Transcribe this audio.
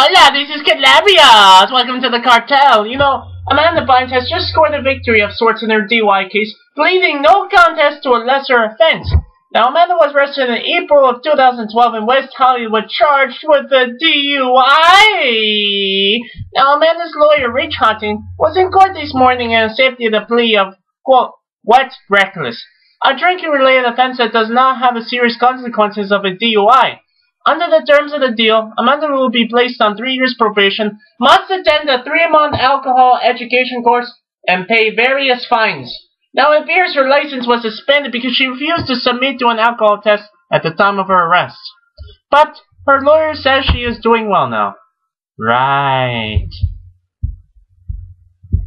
Oh, Hola, this is Calabrios. Welcome to the cartel. You know, Amanda Bynes has just scored a victory of sorts in her DUI case, pleading no contest to a lesser offense. Now, Amanda was arrested in April of 2012 in West Hollywood, charged with the DUI. Now, Amanda's lawyer, Richard Hutton, was in court this morning and accepted the plea of, quote, wet reckless, a drinking-related offense that does not have a serious consequences of a DUI. Under the terms of the deal, Amanda will be placed on three years probation, must attend a three-month alcohol education course, and pay various fines. Now it appears her license was suspended because she refused to submit to an alcohol test at the time of her arrest. But her lawyer says she is doing well now. Right.